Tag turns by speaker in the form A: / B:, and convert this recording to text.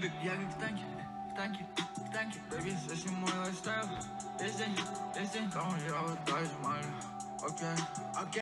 A: keep it. Yeah, thank you, thank you, thank you, baby. this is my lifestyle. Listen, listen, don't you always man. Okay, okay.